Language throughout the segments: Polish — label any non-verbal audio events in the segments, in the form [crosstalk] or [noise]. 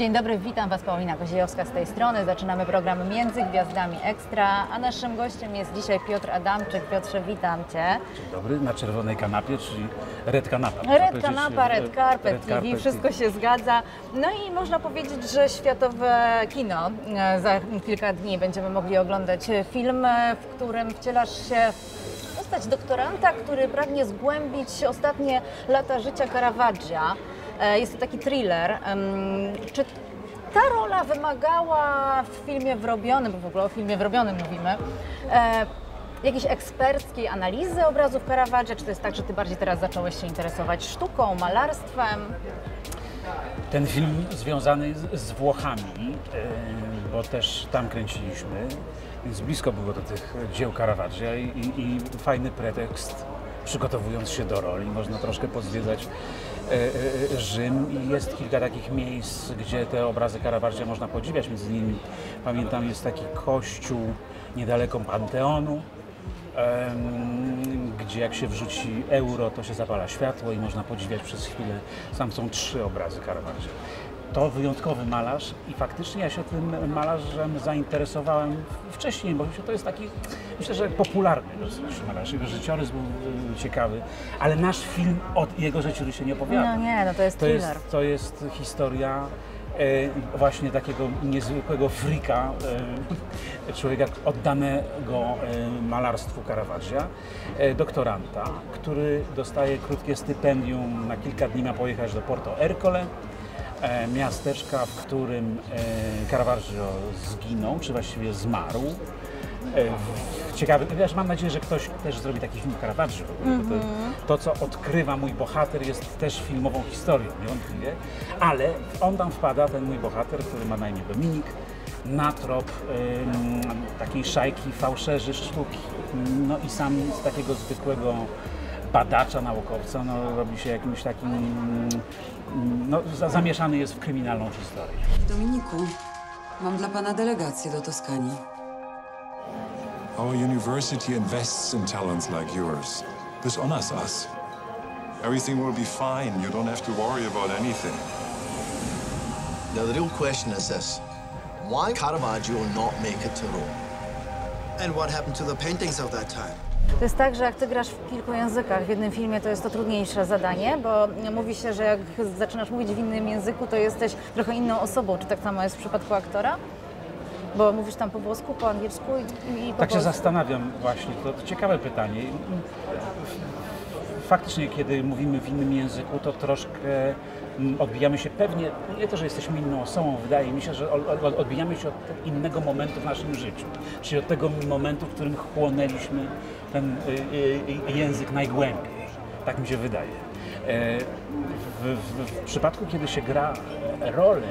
Dzień dobry, witam Was Paulina Koziejowska z tej strony. Zaczynamy program Między Gwiazdami Ekstra, a naszym gościem jest dzisiaj Piotr Adamczyk. Piotrze, witam Cię. Dzień dobry, na czerwonej kanapie, czyli red kanapa. Red Kanapa, Red Carpet Red TV, wszystko się zgadza. No i można powiedzieć, że światowe kino. E, Za kilka dni będziemy mogli oglądać film, e, w którym wcielasz się w postać doktoranta, który pragnie zgłębić ostatnie lata życia Caravaggia. E, Jest to taki thriller. Czy ta rola wymagała w filmie wrobionym, bo w ogóle o filmie wrobionym mówimy, e, jakiejś eksperckiej analizy obrazów Caravaggia? Czy to jest tak, że Ty bardziej teraz zacząłeś się interesować sztuką, malarstwem? Ten film związany z Włochami, e, bo też tam kręciliśmy, więc blisko było do tych dzieł Caravaggia i, i, i fajny pretekst, przygotowując się do roli, można troszkę pozwiedzać Rzym i jest kilka takich miejsc, gdzie te obrazy Caravaggia można podziwiać, między innymi pamiętam jest taki kościół niedaleko Panteonu, gdzie jak się wrzuci euro, to się zapala światło i można podziwiać przez chwilę. Tam są trzy obrazy Caravaggia. To wyjątkowy malarz i faktycznie ja się tym malarzem zainteresowałem wcześniej, bo to jest taki, myślę, że popularny dosyć malarz. Jego życiorys był y, ciekawy, ale nasz film od jego życiorysie nie opowiada. No nie, no to jest To thriller. jest, to jest historia e, właśnie takiego niezwykłego frika, e, człowieka oddanego e, malarstwu Caravaggia, doktoranta, który dostaje krótkie stypendium, na kilka dni ma pojechać do Porto Ercole, miasteczka, w którym e, Caravaggio zginął, czy właściwie zmarł. E, Ciekawy, wiesz, mam nadzieję, że ktoś też zrobi taki film Caravaggio. bo To, to, co odkrywa mój bohater, jest też filmową historią, niewątpliwie, ale on tam wpada, ten mój bohater, który ma na imię Dominik, na trop ym, takiej szajki fałszerzy sztuki. No i sam z takiego zwykłego badacza, naukowca, no, robi się jakimś takim, mm, no, za- zamieszany jest w kryminalną historię. Dominiku, mam dla pana delegację do Toskanii. Our university invests in talents like yours. This honors us. Everything will be fine. You don't have to worry about anything. Now, the real question is this why Caravaggio not make it to Rome? And what happened to the paintings of that time? To jest tak, że jak Ty grasz w kilku językach w jednym filmie, to jest to trudniejsze zadanie, bo mówi się, że jak zaczynasz mówić w innym języku, to jesteś trochę inną osobą. Czy tak samo jest w przypadku aktora? Bo mówisz tam po włosku, po angielsku i, i po Tak się polsku. zastanawiam właśnie, to, to ciekawe pytanie. Faktycznie, kiedy mówimy w innym języku, to troszkę odbijamy się pewnie, nie to, że jesteśmy inną osobą, wydaje mi się, że od- od- odbijamy się od innego momentu w naszym życiu. Czyli od tego momentu, w którym chłonęliśmy ten y, y, język najgłębiej. Tak mi się wydaje. E, W, w, w przypadku, kiedy się gra rolę,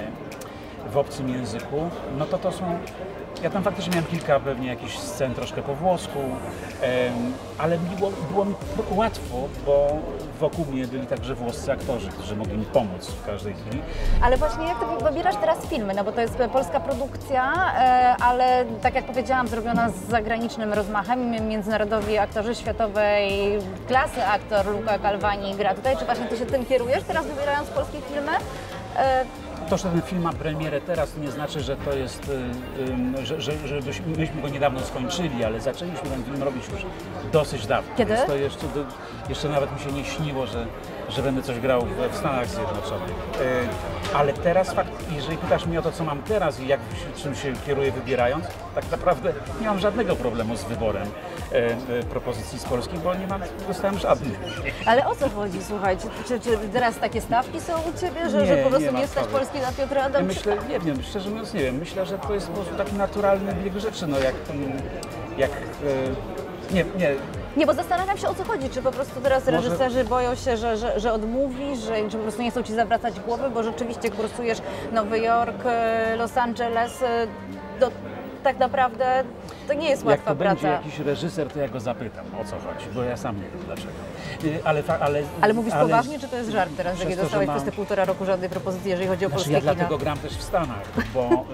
w obcym języku, no to to są. Ja tam faktycznie miałem kilka pewnie jakichś scen troszkę po włosku, ale było, było mi łatwo, bo wokół mnie byli także włoscy aktorzy, którzy mogli mi pomóc w każdej chwili. Ale właśnie jak Ty wybierasz teraz filmy, no bo to jest polska produkcja, e, ale tak jak powiedziałam, zrobiona z zagranicznym rozmachem. Międzynarodowi aktorzy światowej klasy aktor Luca Calvani gra tutaj. Czy właśnie Ty się tym kierujesz teraz wybierając polskie filmy? To, że ten film ma premierę teraz, nie znaczy, że to jest, y, że, że, że myśmy go niedawno skończyli, ale zaczęliśmy ten film robić już dosyć dawno. Kiedy? Więc to jeszcze, jeszcze nawet mi się nie śniło, że, że będę coś grał w, Stanach Zjednoczonych. Y, ale teraz, fakt, jeżeli pytasz mnie o to, co mam teraz i jak, czym się kieruję wybierając, tak naprawdę nie mam żadnego problemu z wyborem y, y, propozycji z Polski, bo nie mam, dostałem żadnych. ale o co chodzi, słuchajcie? Czy, czy teraz takie stawki są u Ciebie, że, Nie, że po prostu nie nie, stać. Polski na Piotra Ja Adamczyka? myślę, nie wiem, szczerze mówiąc nie wiem, myślę, że to jest po prostu taki naturalny bieg rzeczy, no jak, jak e, nie, nie, Nie, bo zastanawiam się o co chodzi. Czy po prostu teraz Może- reżyserzy boją się, że, że, że odmówisz, że, że po prostu nie chcą ci zawracać głowy, bo rzeczywiście kursujesz Nowy Jork, e, Los Angeles. e, Do, tak naprawdę to nie jest jak łatwa to będzie praca. jakiś reżyser, to ja go zapytam o co chodzi, bo ja sam nie wiem dlaczego. Y, Ale, ale, Ale mówisz poważnie, czy to jest żart teraz, że nie to, dostałeś mam- przez te półtora roku żadnej propozycji, jeżeli chodzi o Znaczy polskie ja kino? dlatego gram też w Stanach, bo,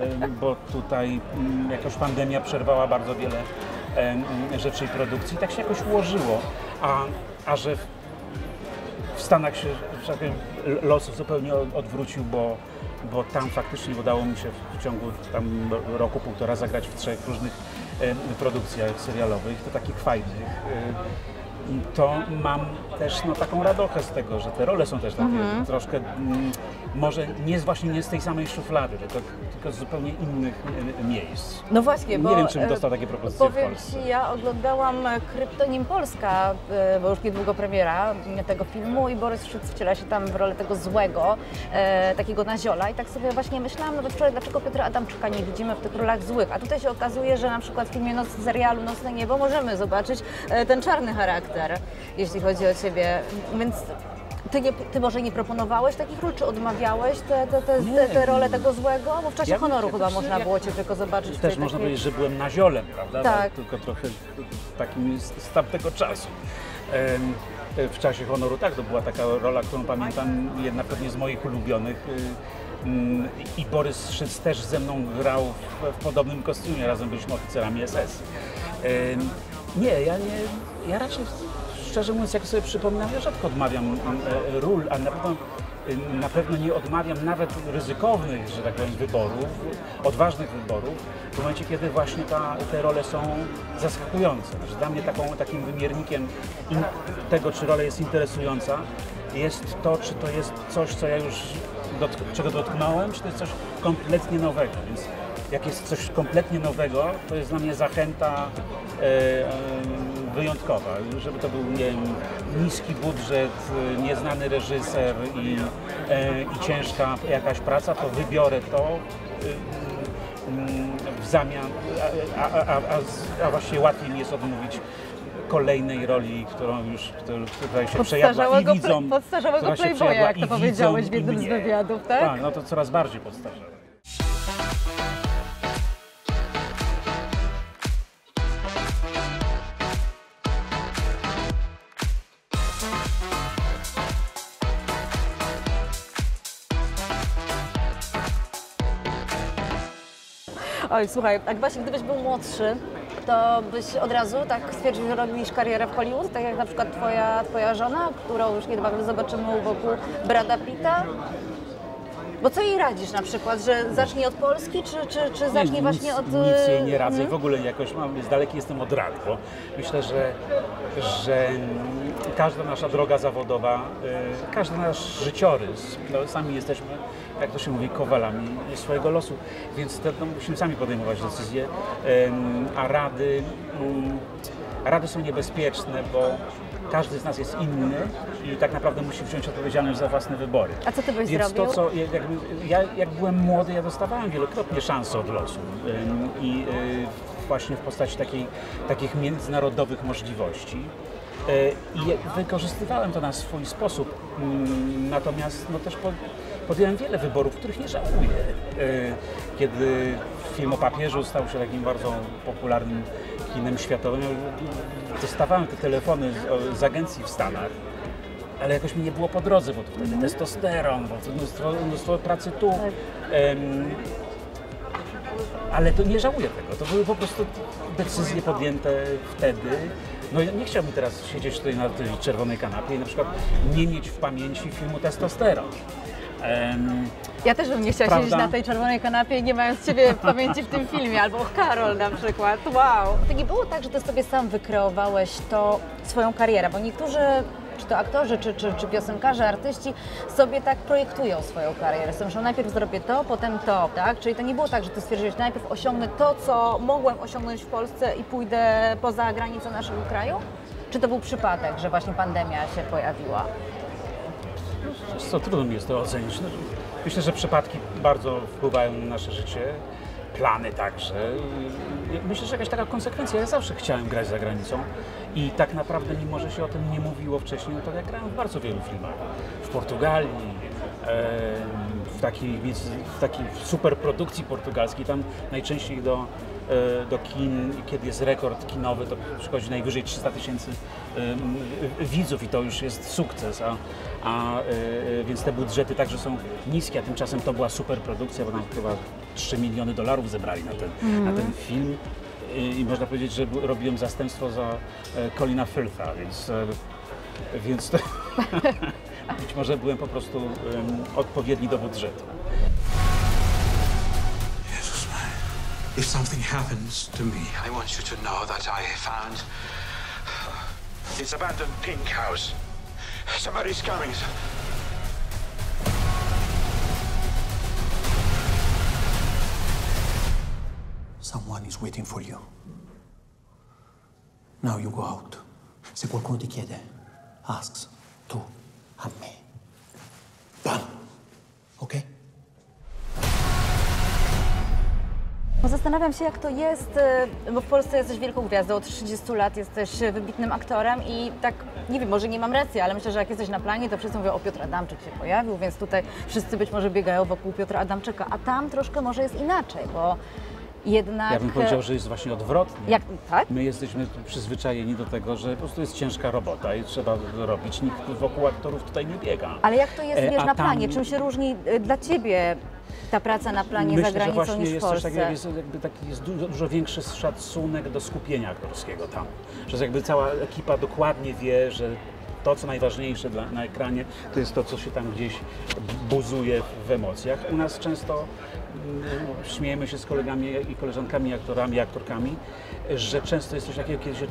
bo tutaj mm, jakoś pandemia przerwała bardzo wiele rzeczy i produkcji. Tak się jakoś ułożyło, a, a że w, w Stanach się, że tak los zupełnie od- odwrócił, bo, bo tam faktycznie udało mi się w ciągu tam roku, półtora zagrać w trzech różnych produkcjach serialowych, to takich fajnych. E, to mam też no, taką radochę z tego, że te role są też takie troszkę, mm, może nie z, właśnie nie z tej samej szuflady, tylko, tylko z zupełnie innych e, miejsc. No właśnie, bo... Nie wiem, czy bym e, dostał takie propozycje w Powiem Polsce. Ci, ja oglądałam e, Kryptonim Polska, e, bo już niedługo premiera tego filmu i Borys Szyc wciela się tam w rolę tego złego, e, takiego naziola i tak sobie właśnie myślałam nawet wczoraj, dlaczego Piotra Adamczyka nie widzimy w tych rolach złych, a tutaj się okazuje, że na przykład w filmie Noc, serialu Nocne Niebo możemy zobaczyć e, ten czarny charakter, jeśli chodzi o Ciebie, więc... Ty, nie, ty może nie proponowałeś takich ról, czy odmawiałeś te, te, te, te, te role tego złego? Bo w czasie Ja- honoru chyba można było Cię tylko zobaczyć Też można takiej- powiedzieć, że byłem naziolem, prawda? Tak. Tylko trochę takim z, tamtego czasu. E, w czasie honoru tak, to była taka rola, którą pamiętam, jedna pewnie z moich ulubionych. y, mm, I Borys Szyc też ze mną grał w, w podobnym kostiumie, razem byliśmy oficerami SS. Nie, ja nie, ja raczej szczerze mówiąc, jak sobie przypominam, ja rzadko odmawiam e, ról, a na pewno, e, na pewno nie odmawiam nawet ryzykownych, że tak powiem, wyborów, odważnych wyborów, w momencie, kiedy właśnie ta, te role są zaskakujące. Że dla mnie taką, takim wymiernikiem tego, czy rola jest interesująca, jest to, czy to jest coś, co ja już dotk- czego dotknąłem, czy to jest coś kompletnie nowego. Więc jak jest coś kompletnie nowego, to jest dla mnie zachęta e, e, wyjątkowa. Żeby to był nie niski budżet, nieznany reżyser i, e, i ciężka jakaś praca, to wybiorę to e, mm, w zamian, a, a, a, a, właściwie łatwiej mi jest odmówić kolejnej roli, którą już, która się przejadła i widzą. podstarzałego playboya, jak to powiedziałeś w jednym z wywiadów, tak? Tak, no to coraz bardziej podstarzałe. Oj, słuchaj, jak właśnie gdybyś był młodszy, to byś od razu tak stwierdził, że robisz karierę w Hollywood, tak jak na przykład twoja, twoja żona, którą już niedawno zobaczymy u boku Brada Pitta? Bo co jej radzisz na przykład, że zacznie od Polski, czy, czy, czy zacznie nie, właśnie nic, od... Nic jej nie radzę i Mhm. w ogóle jakoś mam, z daleki jestem od rad, bo myślę, że, że każda nasza droga zawodowa, y, każdy nasz życiorys, no, sami jesteśmy, jak to się mówi, kowalami swojego losu, więc to, to musimy sami podejmować decyzje, a rady, rady są niebezpieczne, bo każdy z nas jest inny i tak naprawdę musi wziąć odpowiedzialność za własne wybory. A co ty byś Więc zrobił? to, co jak, jakby, ja jak byłem młody, ja dostawałem wielokrotnie szanse od losu i y, właśnie w postaci takiej, takich międzynarodowych możliwości. Y, I wykorzystywałem to na swój sposób, Ym, natomiast no, też po, podjąłem wiele wyborów, których nie żałuję. Y, Kiedy film o papieżu stał się takim bardzo popularnym kinem światowym, dostawałem te telefony z, z agencji w Stanach, ale jakoś mi nie było po drodze, bo to wtedy testosteron, bo to mnóstwo, mnóstwo pracy tu. Em, ale to nie żałuję tego. To były po prostu decyzje podjęte wtedy. No ja nie chciałbym teraz siedzieć tutaj na tej czerwonej kanapie i na przykład nie mieć w pamięci filmu Testosteron. Em, Ja też bym nie chciała Prawda? siedzieć na tej czerwonej kanapie, nie mając Ciebie w pamięci w tym filmie, albo Karol na przykład. Wow! To nie było tak, że Ty sobie sam wykreowałeś to, swoją karierę, bo niektórzy, czy to aktorzy, czy, czy, czy piosenkarze, artyści, sobie tak projektują swoją karierę. Są, że najpierw zrobię to, potem to, tak? Czyli to nie było tak, że Ty stwierdziłeś, najpierw osiągnę to, co mogłem osiągnąć w Polsce i pójdę poza granicę naszego kraju? Czy to był przypadek, że właśnie pandemia się pojawiła? Co, trudno mi jest to ocenić. No, Myślę, że przypadki bardzo wpływają na nasze życie, plany także. Myślę, że jakaś taka konsekwencja. Ja zawsze chciałem grać za granicą i tak naprawdę, mimo że się o tym nie mówiło wcześniej, no to ja grałem w bardzo wielu filmach. W Portugalii, w takiej, w takiej super produkcji portugalskiej, tam najczęściej do, e, do kin, kiedy jest rekord kinowy, to przychodzi najwyżej 300 tysięcy widzów i to już jest sukces, a, a, e, więc te budżety także są niskie, a tymczasem to była super produkcja, bo tam chyba 3 miliony dolarów zebrali na ten, na ten film. I, I można powiedzieć, że robiłem zastępstwo za e, Colina Firtha, więc, e, więc to, [laughs] być może byłem po prostu em, odpowiedni do budżetu. Jesus, man. If something happens to me, I want you to know that I found this abandoned pink house. Somebody's coming. Someone is waiting for you. Now you go out. Se qualcuno ti chiede, asks tu a me. Bam! Ok? Zastanawiam się, jak to jest, y, bo w Polsce jesteś wielką gwiazdą, od 30 lat jesteś y, wybitnym aktorem i tak, nie wiem, może nie mam racji, ale myślę, że jak jesteś na planie, to wszyscy mówią, o Piotr Adamczyk się pojawił, więc tutaj wszyscy być może biegają wokół Piotra Adamczyka, a tam troszkę może jest inaczej, bo jednak... Ja bym powiedział, że jest właśnie odwrotnie. Jak, tak? My jesteśmy przyzwyczajeni do tego, że po prostu jest ciężka robota i trzeba robić. Nikt wokół aktorów tutaj nie biega. Ale jak to jest, E, wiesz, a na tam- planie? Czym się różni y, dla Ciebie ta praca na planie Myślę, za granicą że właśnie niż w jest Polsce? takiego, jest, jakby taki, jest dużo, dużo większy szacunek do skupienia aktorskiego tam. Że jakby cała ekipa dokładnie wie, że to, co najważniejsze dla, na ekranie, to jest to, co się tam gdzieś buzuje w emocjach. U nas często mm, śmiejemy się z kolegami i koleżankami, aktorami, aktorkami, że często jest coś takiego, kiedy się